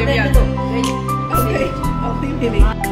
हो रही है मेरे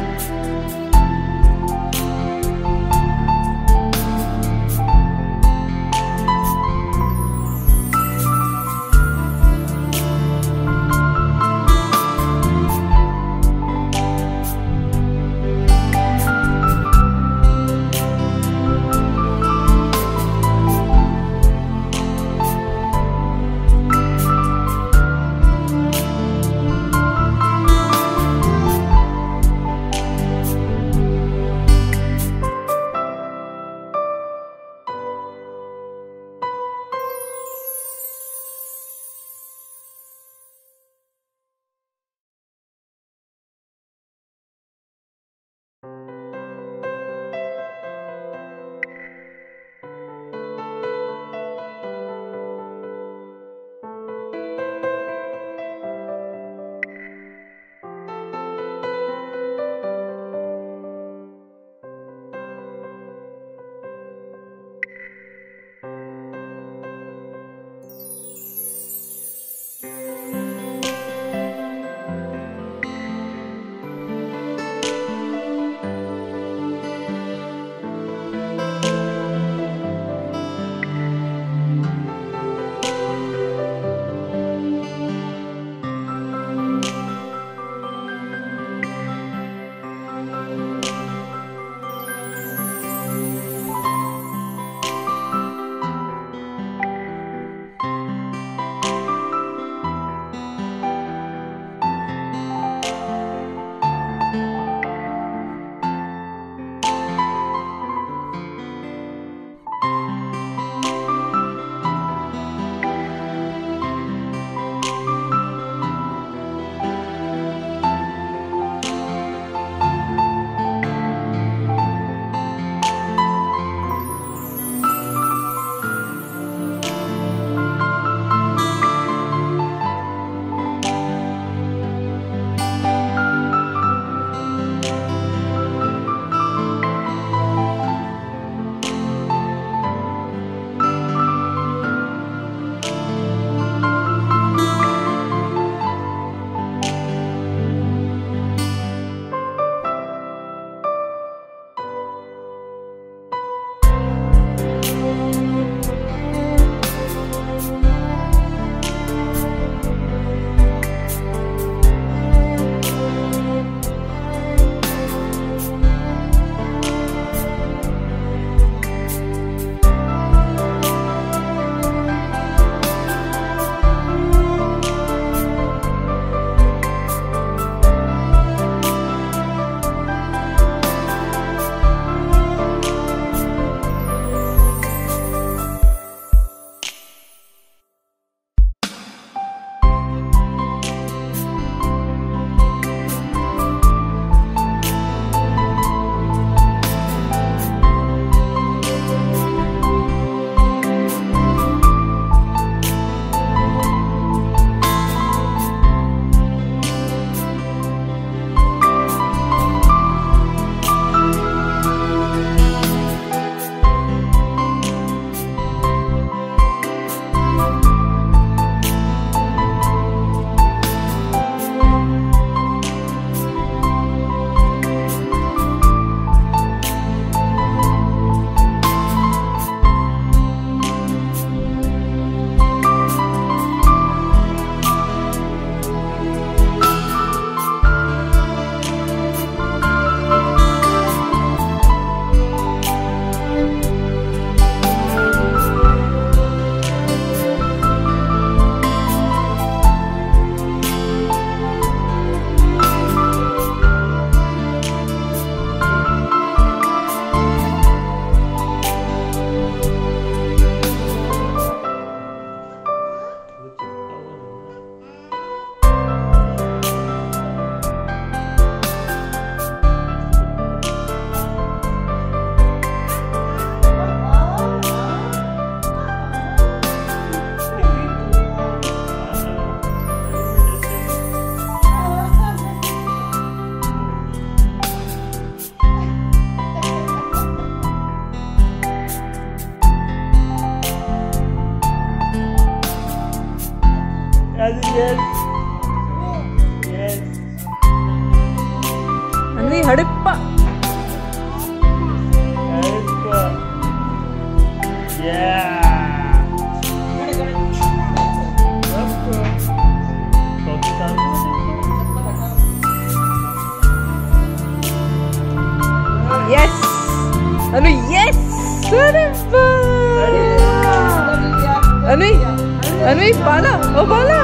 अन्वी पाला, ओ पाला।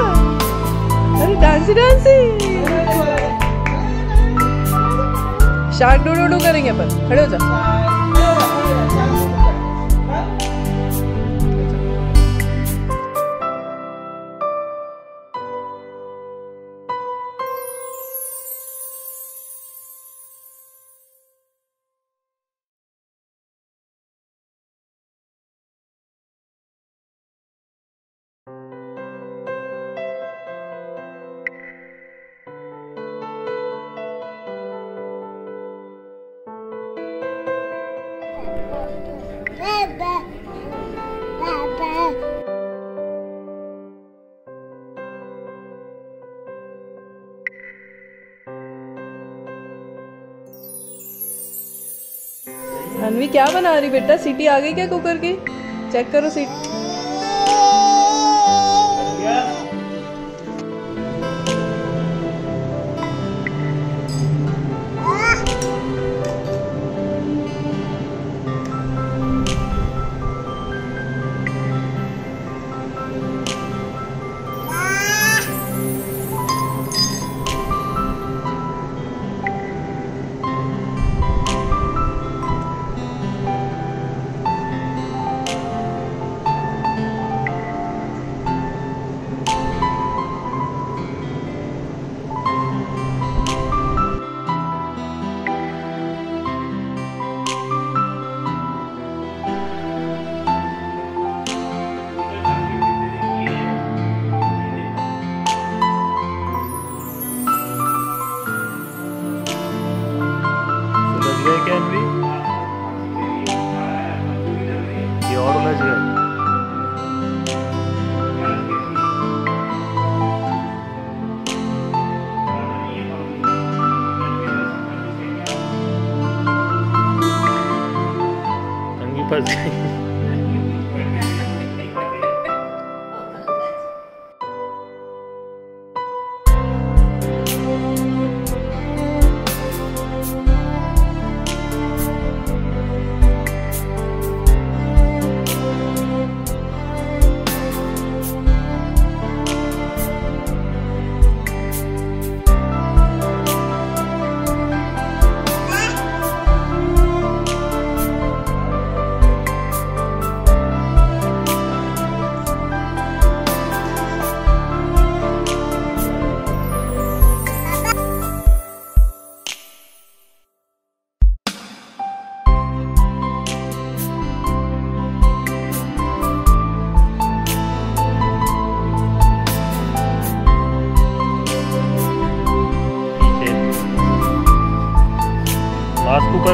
अरे डांसी डांसी। शार्क डू डू करेंगे अपन। खड़े हो जा। अन्वी क्या बना रही बेटा? सीटी आ गई क्या कुकर की? चेक करो सीट। they can be.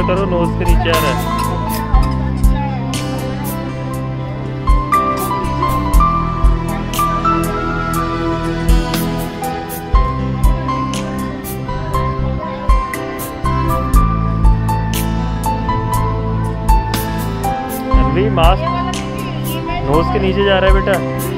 करो नोज़ के नीचे आ रहा है। मास्क नोज़ के नीचे जा रहा है बेटा।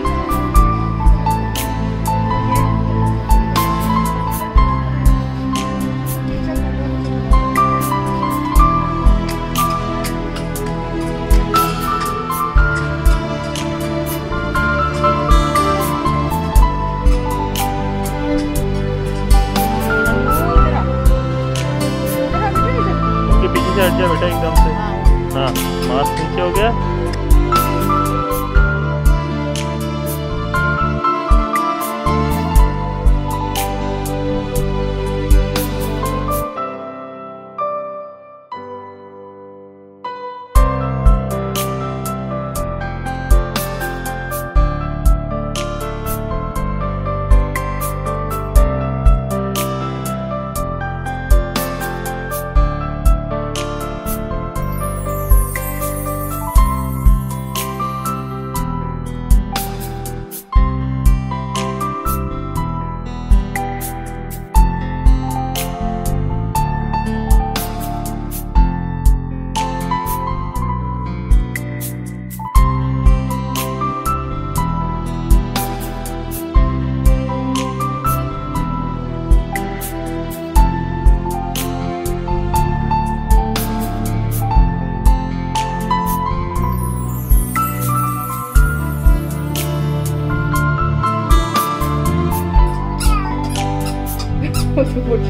Vou te...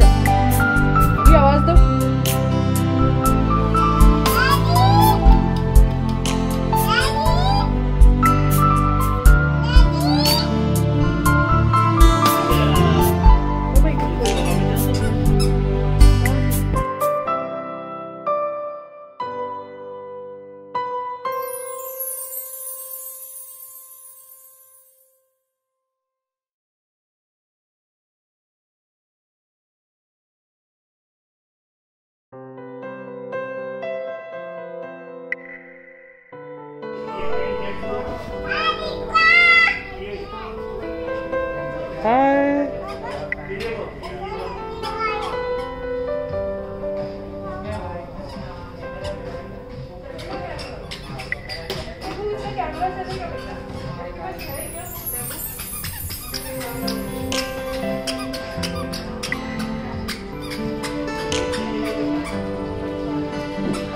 E a do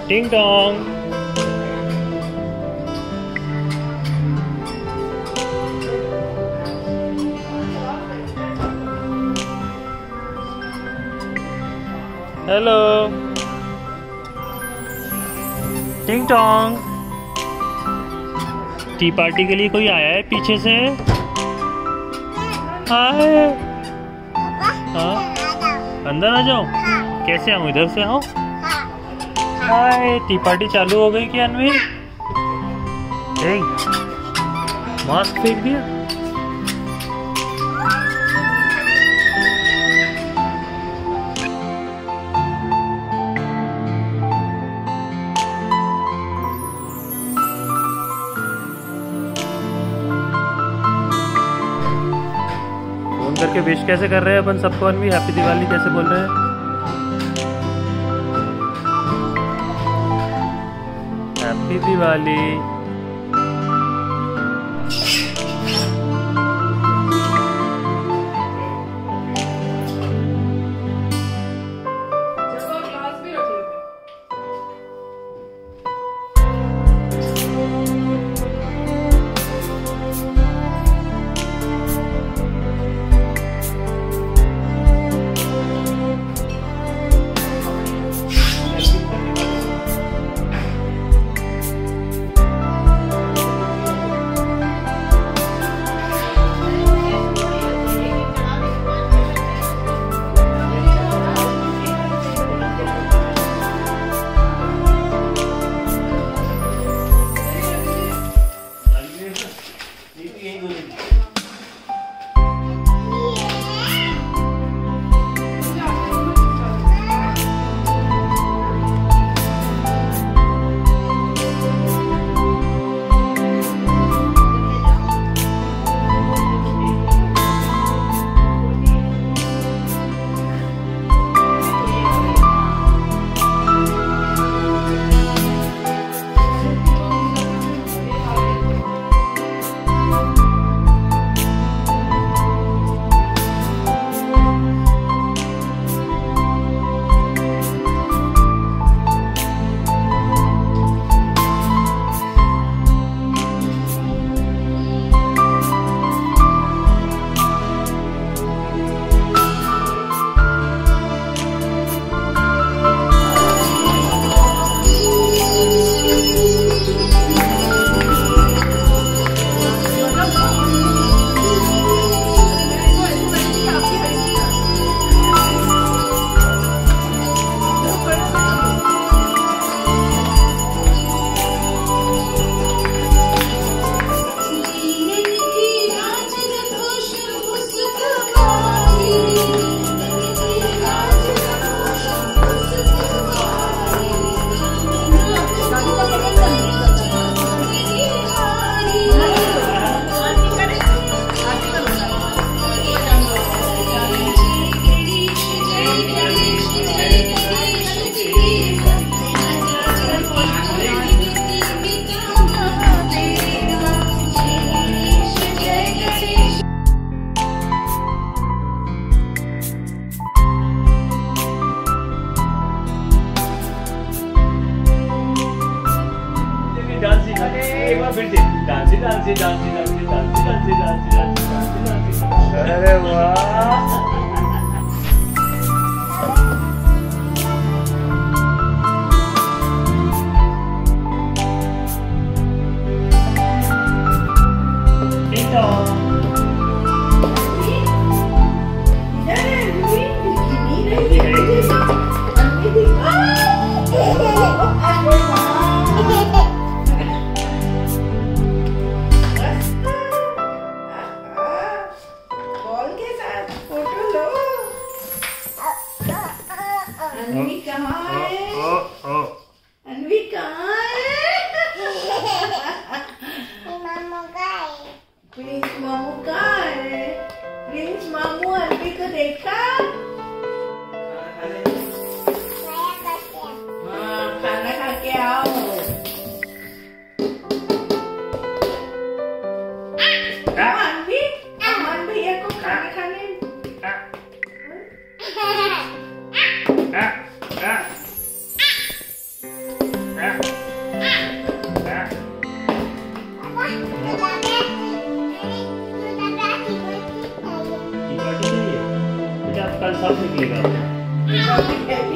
टिंग टोंग हेलो टिंग टोंग टी पार्टी के लिए कोई आया है पीछे से? हाय हाँ? अंदर आ जाओ। कैसे आऊँ? इधर से आऊँ हाय टी पार्टी चालू हो गई क्या अनवी ए मास्क फेंक दिया? करके विश कैसे कर रहे हैं अपन? सबको अनवी हैप्पी दिवाली कैसे बोल रहे हैं? दिवाली Yeah.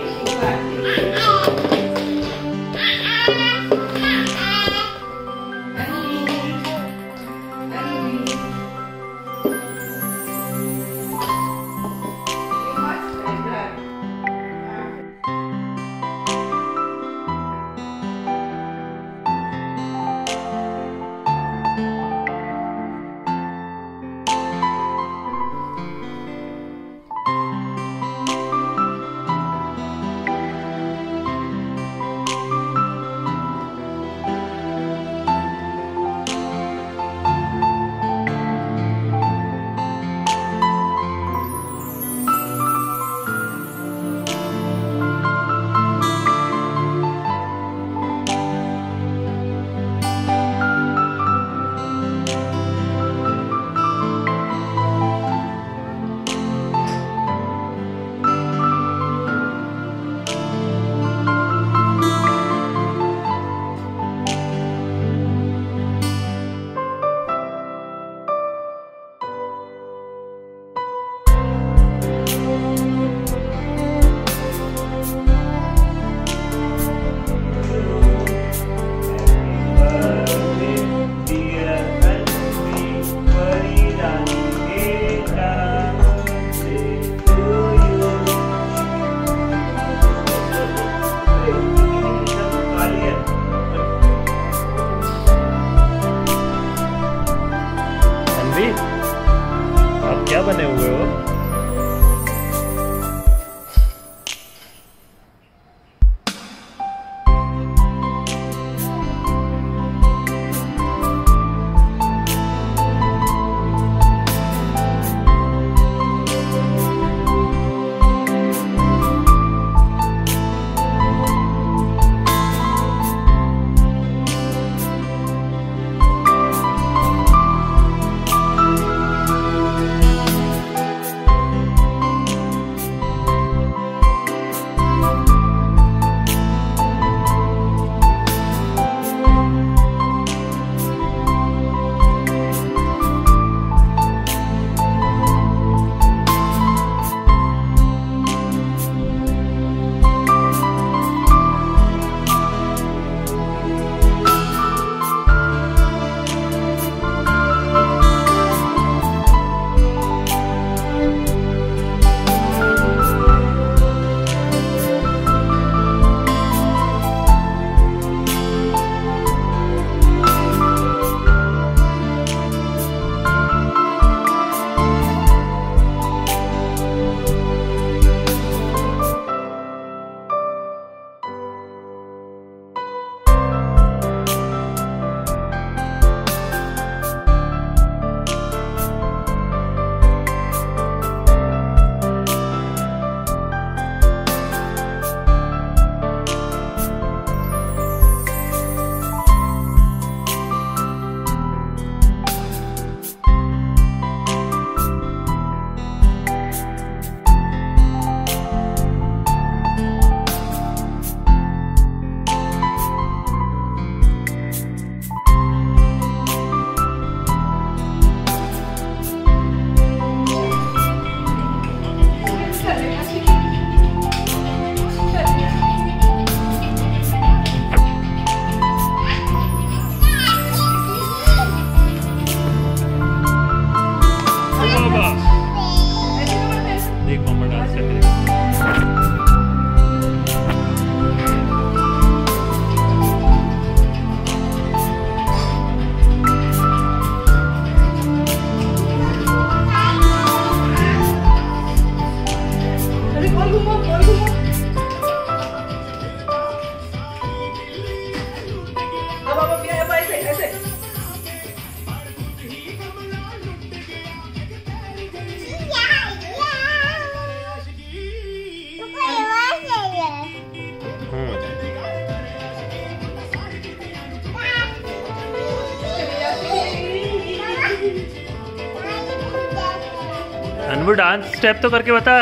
डांस स्टेप तो करके बता।